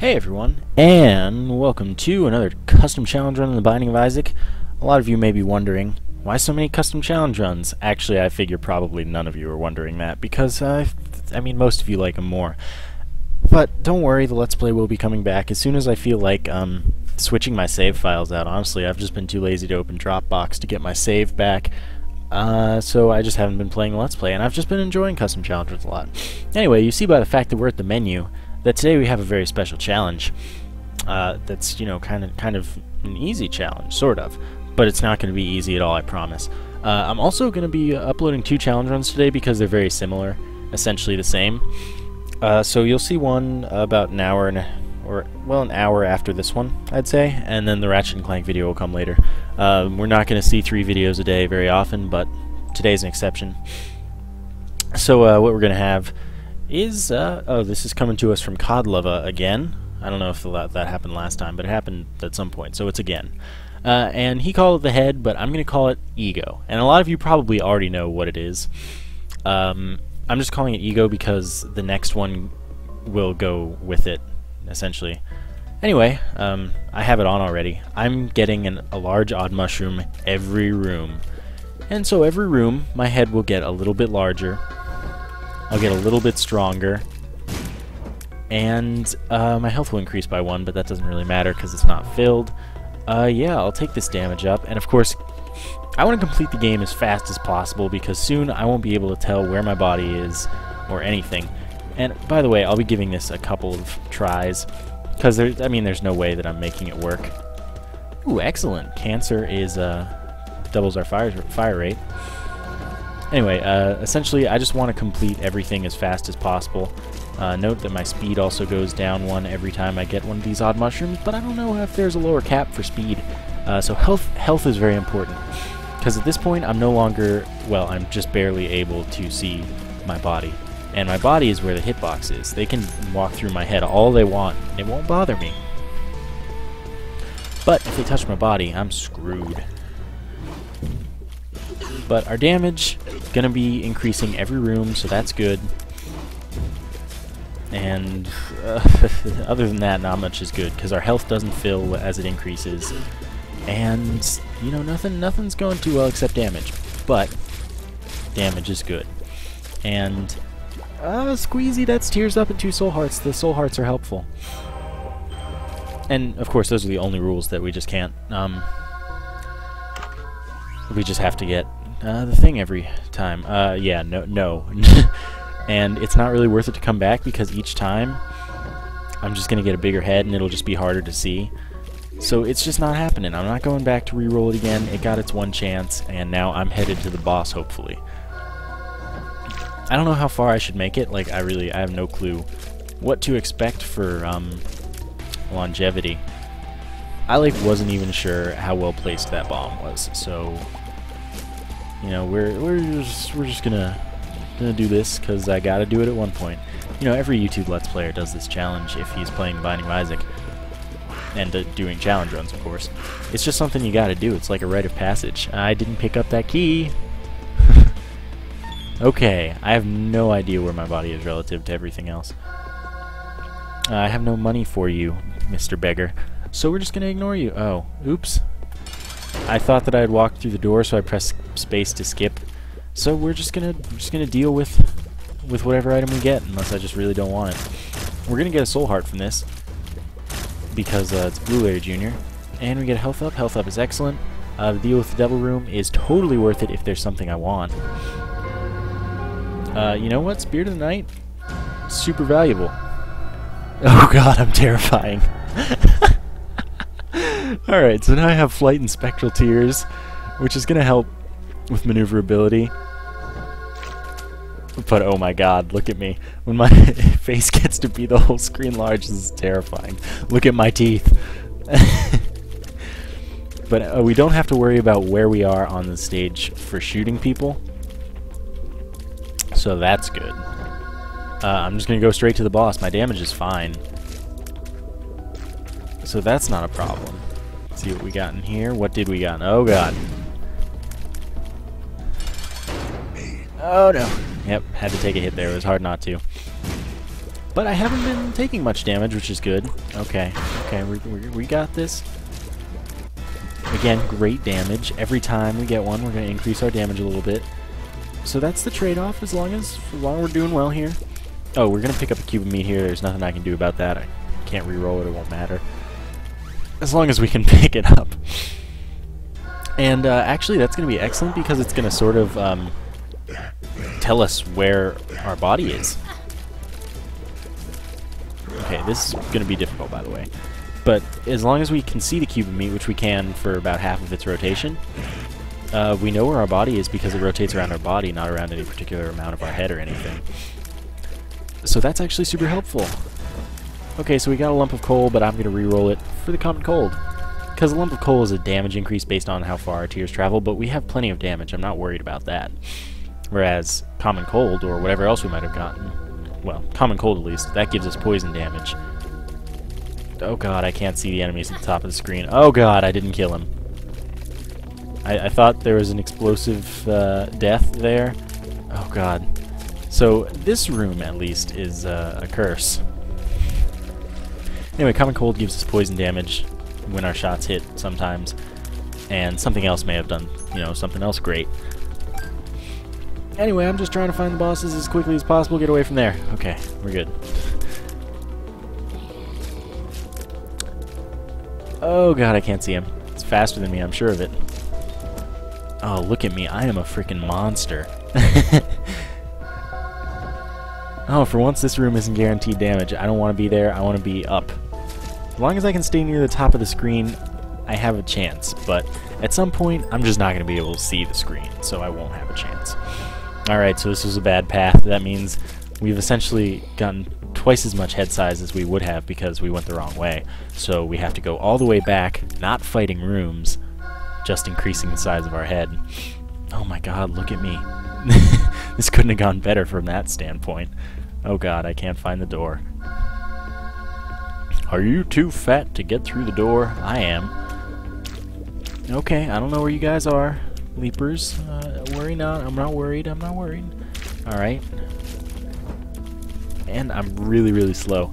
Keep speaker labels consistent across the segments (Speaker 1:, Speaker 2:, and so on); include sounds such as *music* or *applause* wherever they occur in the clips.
Speaker 1: Hey everyone, and welcome to another custom challenge run in the Binding of Isaac. A lot of you may be wondering, why so many custom challenge runs? Actually, I figure probably none of you are wondering that, because, uh, I mean, most of you like them more. But don't worry, the Let's Play will be coming back as soon as I feel like, um, switching my save files out. Honestly, I've just been too lazy to open Dropbox to get my save back. Uh, so I just haven't been playing Let's Play, and I've just been enjoying custom challenges a lot. Anyway, you see by the fact that we're at the menu that today we have a very special challenge. Uh, that's you know kind of kind of an easy challenge, sort of, but it's not going to be easy at all. I promise. Uh, I'm also going to be uploading two challenge runs today because they're very similar, essentially the same. Uh, so you'll see one about an hour and or well an hour after this one, I'd say, and then the Ratchet and Clank video will come later. Um, we're not going to see three videos a day very often, but today's an exception. So uh, what we're going to have is, uh, oh, this is coming to us from Codlova again. I don't know if that, that happened last time, but it happened at some point, so it's again. Uh, and he called it the head, but I'm going to call it ego. And a lot of you probably already know what it is. Um, I'm just calling it ego because the next one will go with it, essentially. Anyway, um, I have it on already. I'm getting an, a large odd mushroom every room. And so every room, my head will get a little bit larger, I'll get a little bit stronger. And uh, my health will increase by one, but that doesn't really matter because it's not filled. Uh, yeah, I'll take this damage up. And of course, I want to complete the game as fast as possible because soon I won't be able to tell where my body is or anything. And by the way, I'll be giving this a couple of tries because there's, I mean, there's no way that I'm making it work. Ooh, excellent. Cancer is uh, doubles our fire fire rate. Anyway, uh, essentially, I just want to complete everything as fast as possible. Uh, note that my speed also goes down one every time I get one of these odd mushrooms, but I don't know if there's a lower cap for speed. Uh, so health, health is very important. Because at this point, I'm no longer, well, I'm just barely able to see my body. And my body is where the hitbox is. They can walk through my head all they want, it won't bother me. But if they touch my body, I'm screwed. But our damage is going to be increasing every room, so that's good. And uh, *laughs* other than that, not much is good because our health doesn't fill as it increases, and you know nothing, nothing's going too well except damage. But damage is good, and uh, squeezy that's tears up and two soul hearts. The soul hearts are helpful, and of course those are the only rules that we just can't. Um, we just have to get uh, the thing every time. Uh, yeah, no, no. *laughs* and it's not really worth it to come back because each time I'm just going to get a bigger head and it'll just be harder to see. So it's just not happening. I'm not going back to re-roll it again. It got its one chance, and now I'm headed to the boss, hopefully. I don't know how far I should make it. Like, I really, I have no clue what to expect for um, longevity. I, like, wasn't even sure how well placed that bomb was, so you know, we're we're just we're just gonna gonna do this because I gotta do it at one point. You know, every YouTube Let's Player does this challenge if he's playing Binding of Isaac and uh, doing challenge runs, of course. It's just something you gotta do. It's like a rite of passage. I didn't pick up that key. *laughs* okay, I have no idea where my body is relative to everything else. Uh, I have no money for you, Mr. Beggar. So we're just gonna ignore you. Oh, oops. I thought that I had walked through the door, so I pressed space to skip. So we're just gonna just gonna deal with with whatever item we get, unless I just really don't want it. We're gonna get a soul heart from this because uh, it's Blue Larry Jr. And we get health up. Health up is excellent. Uh, the deal with the Devil Room is totally worth it if there's something I want. Uh, you know what? Spirit of the Night, super valuable. *laughs* Oh god, I'm terrifying. *laughs* Alright, so now I have Flight and Spectral Tears, which is going to help with maneuverability. But oh my god, look at me. When my *laughs* face gets to be the whole screen large, this is terrifying. Look at my teeth. *laughs* but uh, we don't have to worry about where we are on the stage for shooting people. So that's good. Uh, I'm just going to go straight to the boss. My damage is fine. So that's not a problem. Let's see what we got in here. What did we got? Oh god. Oh no. Yep, had to take a hit there. It was hard not to. But I haven't been taking much damage, which is good. Okay, okay, we, we, we got this. Again, great damage. Every time we get one, we're going to increase our damage a little bit. So that's the trade-off as long as, as long as we're doing well here. Oh, we're going to pick up a cube of meat here. There's nothing I can do about that. I can't re-roll it. It won't matter. As long as we can *laughs* pick it up. And uh, actually, that's going to be excellent because it's going to sort of um, tell us where our body is. Okay, this is going to be difficult, by the way. But as long as we can see the cube of meat, which we can for about half of its rotation, uh, we know where our body is because it rotates around our body, not around any particular amount of our head or anything. So that's actually super helpful. Okay, so we got a lump of coal, but I'm going to re-roll it for the common cold. Because a lump of coal is a damage increase based on how far our tears travel, but we have plenty of damage. I'm not worried about that. Whereas common cold, or whatever else we might have gotten, well, common cold at least, that gives us poison damage. Oh god, I can't see the enemies at the top of the screen. Oh god, I didn't kill him. I, I thought there was an explosive uh, death there. Oh god. So this room, at least, is uh, a curse. Anyway, Common Cold gives us poison damage when our shots hit sometimes, and something else may have done, you know, something else great. Anyway, I'm just trying to find the bosses as quickly as possible, get away from there. Okay, we're good. Oh god, I can't see him. It's faster than me, I'm sure of it. Oh, look at me, I am a freaking monster. *laughs* oh, for once this room isn't guaranteed damage. I don't want to be there, I want to be up. As long as I can stay near the top of the screen, I have a chance, but at some point, I'm just not going to be able to see the screen, so I won't have a chance. Alright, so this was a bad path. That means we've essentially gotten twice as much head size as we would have because we went the wrong way. So we have to go all the way back, not fighting rooms, just increasing the size of our head. Oh my god, look at me. *laughs* this couldn't have gone better from that standpoint. Oh god, I can't find the door. Are you too fat to get through the door? I am. Okay, I don't know where you guys are, leapers. Uh, worry not, I'm not worried, I'm not worried. Alright. And I'm really, really slow.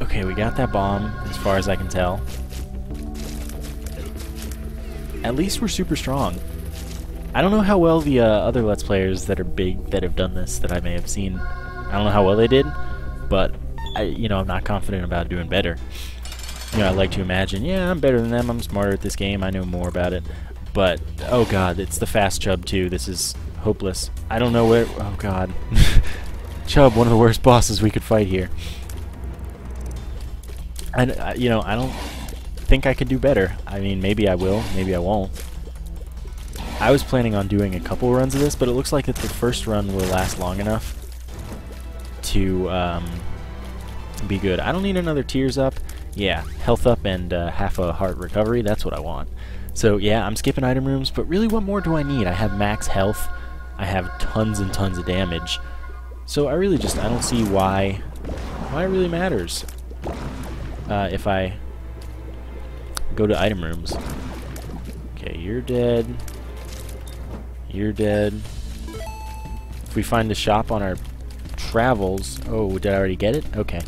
Speaker 1: Okay, we got that bomb, as far as I can tell. At least we're super strong. I don't know how well the uh, other Let's Players that are big that have done this that I may have seen, I don't know how well they did, but I, you know, I'm not confident about doing better. You know, I like to imagine, yeah, I'm better than them, I'm smarter at this game, I know more about it. But, oh god, it's the fast Chub too, this is hopeless. I don't know where, oh god. *laughs* Chub, one of the worst bosses we could fight here. And, uh, you know, I don't think I could do better. I mean, maybe I will, maybe I won't. I was planning on doing a couple runs of this, but it looks like that the first run will last long enough to, um, be good. I don't need another tears up. Yeah, health up and uh, half a heart recovery, that's what I want. So yeah, I'm skipping item rooms, but really what more do I need? I have max health, I have tons and tons of damage. So I really just, I don't see why, why it really matters uh, if I go to item rooms. Okay, you're dead. You're dead. If we find a shop on our travels... Oh, did I already get it? Okay.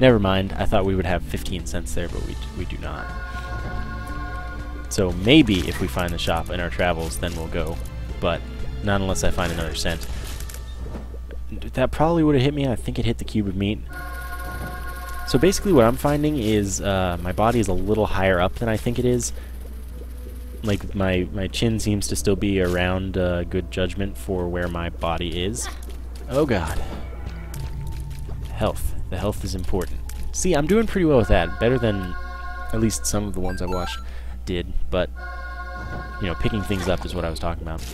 Speaker 1: Never mind. I thought we would have 15 cents there, but we, we do not. So maybe if we find the shop in our travels, then we'll go. But not unless I find another cent. That probably would have hit me. I think it hit the cube of meat. So basically what I'm finding is uh, my body is a little higher up than I think it is. Like my, my chin seems to still be around uh, good judgment for where my body is. Oh god. Health. The health is important. See, I'm doing pretty well with that. Better than at least some of the ones I watched did. But, you know, picking things up is what I was talking about.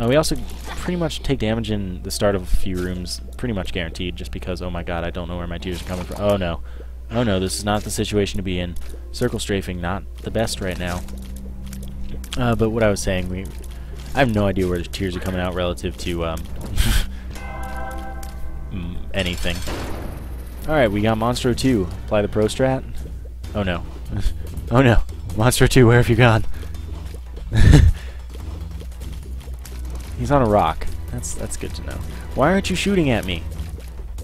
Speaker 1: Uh, we also pretty much take damage in the start of a few rooms, pretty much guaranteed, just because, oh my god, I don't know where my tears are coming from. Oh no. Oh no, this is not the situation to be in. Circle strafing, not the best right now. Uh, but what I was saying, we, I have no idea where the tears are coming out relative to um, *laughs* anything. Alright, we got Monstro 2. Apply the Pro Strat. Oh no. *laughs* oh no. Monstro 2, where have you gone? *laughs* He's on a rock. That's that's good to know. Why aren't you shooting at me?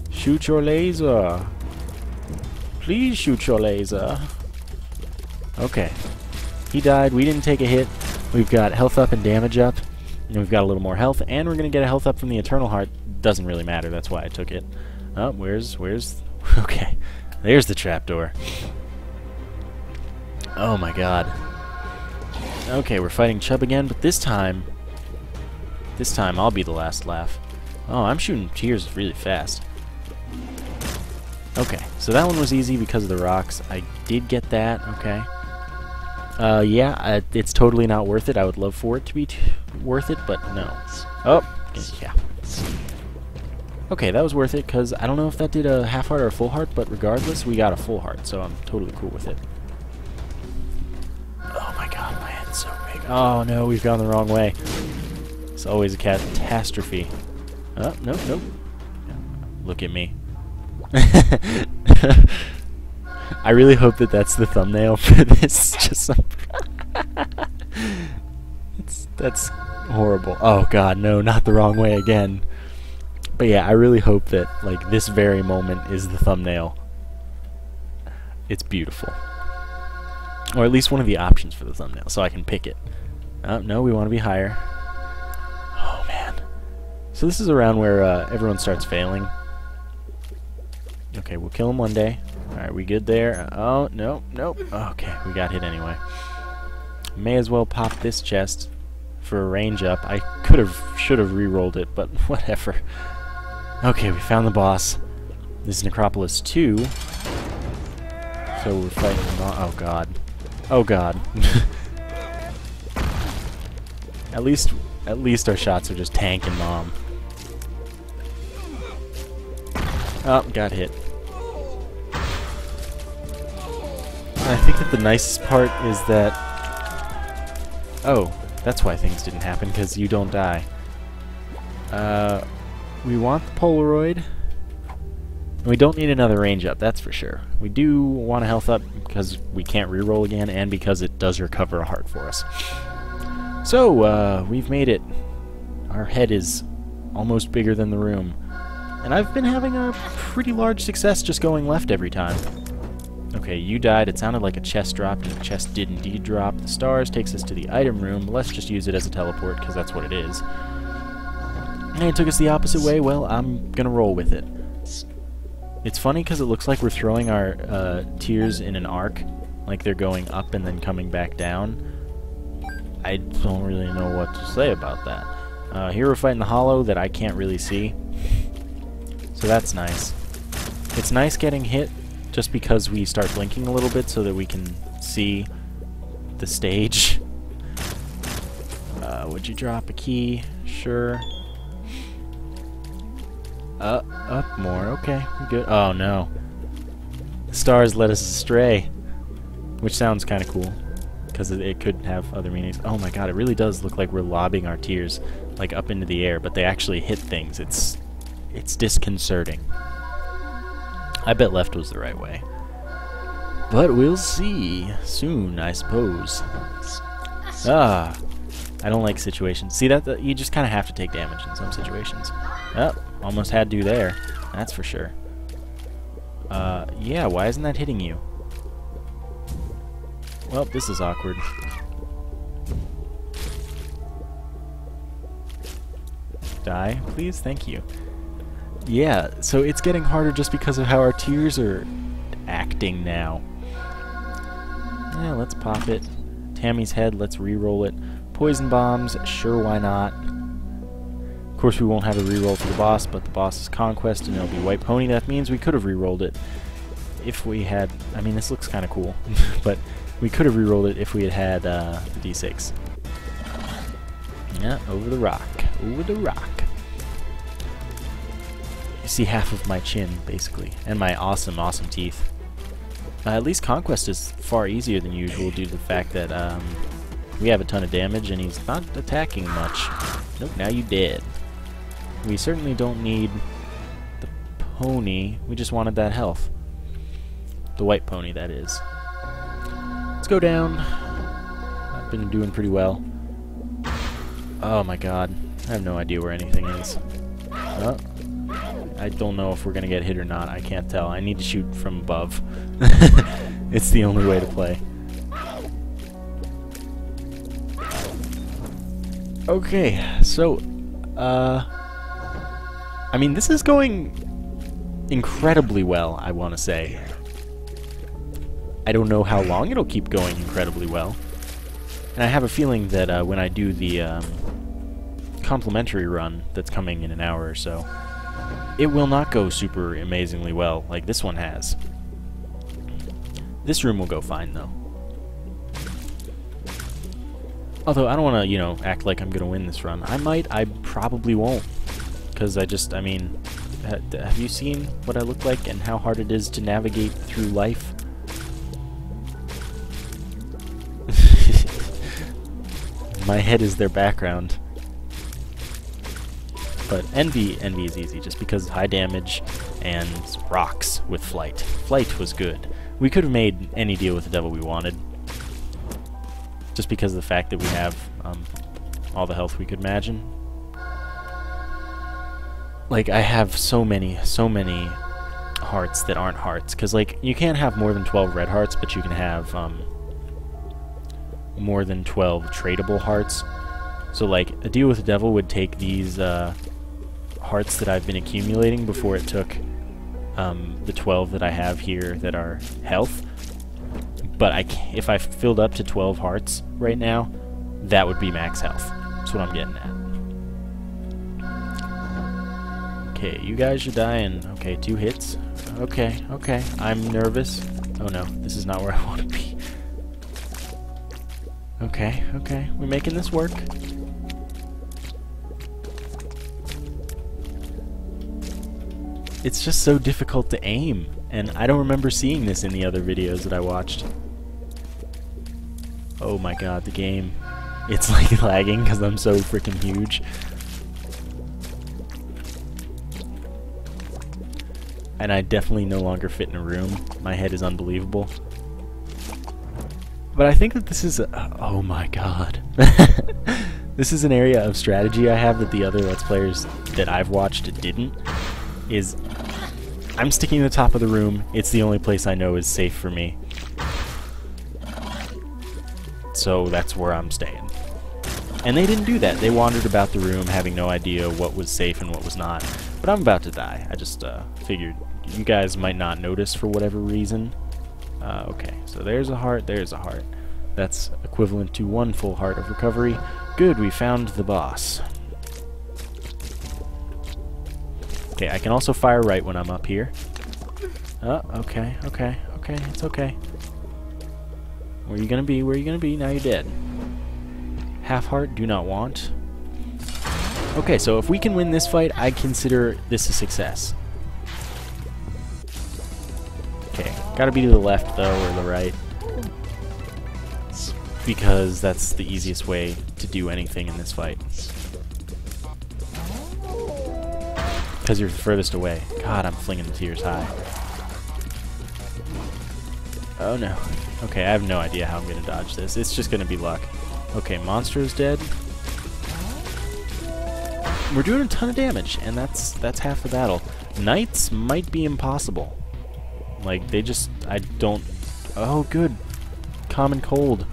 Speaker 1: Shoot your laser. Please shoot your laser. Okay. He died. We didn't take a hit. We've got health up and damage up. And we've got a little more health. And we're going to get a health up from the Eternal Heart. Doesn't really matter. That's why I took it. Oh, where's... Where's... *laughs* Okay. There's the trapdoor. Oh my god. Okay, we're fighting Chub again, but this time... This time I'll be the last laugh. Oh, I'm shooting tears really fast. Okay, so that one was easy because of the rocks. I did get that, okay. Uh, yeah, I, it's totally not worth it. I would love for it to be worth it, but no. Oh, yeah. Okay, that was worth it, because I don't know if that did a half heart or a full heart, but regardless, we got a full heart, so I'm totally cool with it. Oh my god, my head's so big. Oh no, we've gone the wrong way. It's always a catastrophe. Oh, nope, nope. Look at me. *laughs* I really hope that that's the thumbnail for *laughs* this. Just some *laughs* it's, that's horrible. Oh god, no, not the wrong way again. But yeah, I really hope that like this very moment is the thumbnail. It's beautiful. Or at least one of the options for the thumbnail, so I can pick it. Uh, no, we want to be higher. Oh man. So this is around where uh, everyone starts failing. Okay, we'll kill him one day. Alright, we good there? Oh, no, nope. Okay, we got hit anyway. May as well pop this chest for a range up. I could have, should have re-rolled it, but *laughs* whatever. Okay, we found the boss. This is Necropolis 2. So we're fighting Oh god. Oh god. *laughs* at least at least our shots are just tanking mom. Oh, got hit. I think that the nicest part is that... Oh, that's why things didn't happen, because you don't die. Uh, we want the Polaroid. We don't need another range up, that's for sure. We do want a health up because we can't reroll again and because it does recover a heart for us. So, uh, we've made it. Our head is almost bigger than the room. And I've been having a pretty large success just going left every time. Okay, you died. It sounded like a chest dropped, and the chest did indeed drop. The stars takes us to the item room. Let's just use it as a teleport, because that's what it is. And it took us the opposite way. Well, I'm gonna roll with it. It's funny because it looks like we're throwing our uh, tears in an arc, like they're going up and then coming back down. I don't really know what to say about that. Uh, here we're fighting the hollow that I can't really see. So that's nice. It's nice getting hit just because we start blinking a little bit so that we can see the stage. *laughs* Uh, would you drop a key? Sure. Uh, up more. Okay, good. Oh no. The stars led us astray. Which sounds kind of cool. Because it, could have other meanings. Oh my god, it really does look like we're lobbing our tears like up into the air, but they actually hit things. It's it's disconcerting. I bet left was the right way. But we'll see soon, I suppose. Ah, I don't like situations. See that, that you just kind of have to take damage in some situations. Almost had to there. That's for sure. Uh, yeah, why isn't that hitting you? Well, this is awkward. Die, please? Thank you. Yeah, so it's getting harder just because of how our tears are acting now. Yeah, let's pop it. Tammy's head, let's re-roll it. Poison bombs, sure, why not? Of course, we won't have a re-roll for the boss, but the boss is Conquest, and it'll be White Pony. That means we could have re-rolled it if we had... I mean, this looks kind of cool, *laughs* but we could have re-rolled it if we had had uh, the D6. Yeah, over the rock. Over the rock You see half of my chin, basically, and my awesome, awesome teeth. Uh, at least Conquest is far easier than usual due to the fact that um, we have a ton of damage and he's not attacking much. Nope, now you dead. We certainly don't need the pony, we just wanted that health. The white pony, that is. Let's go down. I've been doing pretty well. Oh my god. I have no idea where anything is. Oh, I don't know if we're gonna get hit or not. I can't tell. I need to shoot from above. *laughs* it's the only way to play. Okay, so, uh, I mean, this is going incredibly well, I want to say. I don't know how long it'll keep going incredibly well. And I have a feeling that uh, when I do the um, complimentary run that's coming in an hour or so, it will not go super amazingly well like this one has. This room will go fine, though. Although, I don't want to, you know, act like I'm going to win this run. I might, I probably won't. Because I just, I mean, have you seen what I look like and how hard it is to navigate through life? *laughs* My head is their background. But Envy, Envy is easy, just because high damage and rocks with Flight. Flight was good. We could have made any deal with the devil we wanted. Just because of the fact that we have um, all the health we could imagine. Like, I have so many, so many hearts that aren't hearts. Because, like, you can't have more than 12 red hearts, but you can have um, more than 12 tradable hearts. So, like, a deal with the devil would take these uh, hearts that I've been accumulating before it took um, the 12 that I have here that are health. But I if I filled up to 12 hearts right now, that would be max health. That's what I'm getting at. Okay, you guys are dying. Okay, two hits. Okay, okay. I'm nervous. Oh no, this is not where *laughs* I want to be. Okay, okay. We're making this work. It's just so difficult to aim, and I don't remember seeing this in the other videos that I watched. Oh my god, the game. It's like *laughs* lagging because I'm so freaking huge. And I definitely no longer fit in a room. My head is unbelievable. But I think that this is a, oh my god. *laughs* this is an area of strategy I have that the other Let's Players that I've watched didn't. Is I'm sticking the top of the room. It's the only place I know is safe for me. So that's where I'm staying. And they didn't do that. They wandered about the room having no idea what was safe and what was not. But I'm about to die. I just uh, figured you guys might not notice for whatever reason. Uh, okay, so there's a heart, there's a heart. That's equivalent to one full heart of recovery. Good, we found the boss. Okay, I can also fire right when I'm up here. Oh, okay, okay, okay, it's okay. Where are you gonna be? Where are you gonna be? Now you're dead. Half heart, do not want. Okay, so if we can win this fight, I consider this a success. Gotta be to the left though, or the right. Because that's the easiest way to do anything in this fight. Because you're the furthest away. God, I'm flinging the tears high. Oh no. Okay, I have no idea how I'm gonna dodge this. It's just gonna be luck. Okay, monster is dead. We're doing a ton of damage, and that's that's half the battle. Knights might be impossible. Like, they just... I don't... Oh, good. Common Cold.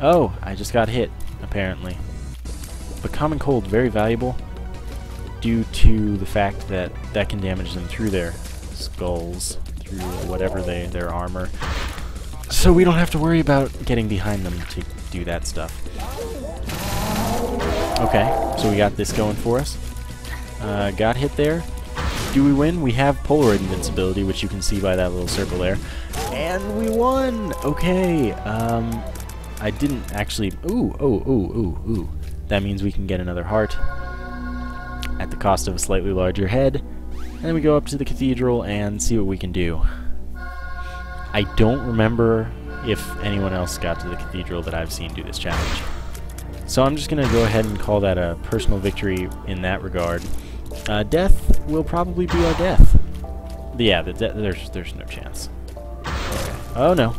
Speaker 1: Oh, I just got hit, apparently. But Common Cold, very valuable due to the fact that that can damage them through their skulls, through whatever they their armor. So we don't have to worry about getting behind them to do that stuff. Okay, so we got this going for us. Uh, got hit there. Do we win? We have Polaroid invincibility, which you can see by that little circle there. And we won! Okay, um, I didn't actually... Ooh, oh, ooh, ooh, ooh. That means we can get another heart at the cost of a slightly larger head. And then we go up to the cathedral and see what we can do. I don't remember if anyone else got to the cathedral that I've seen do this challenge. So I'm just going to go ahead and call that a personal victory in that regard. Uh, death will probably be our death. Yeah, the de there's there's no chance. Oh no.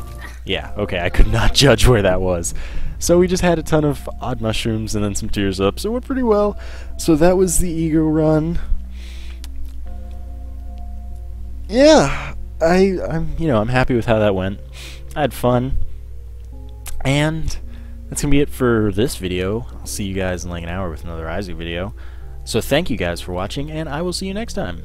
Speaker 1: Yeah, okay, I could not *laughs* judge where that was. So we just had a ton of odd mushrooms and then some tears up, so we're pretty well. So that was the ego run. Yeah, I, I'm, you know, I'm happy with how that went. I had fun. And that's going to be it for this video. I'll see you guys in like an hour with another Isaac video. So thank you guys for watching, and I will see you next time.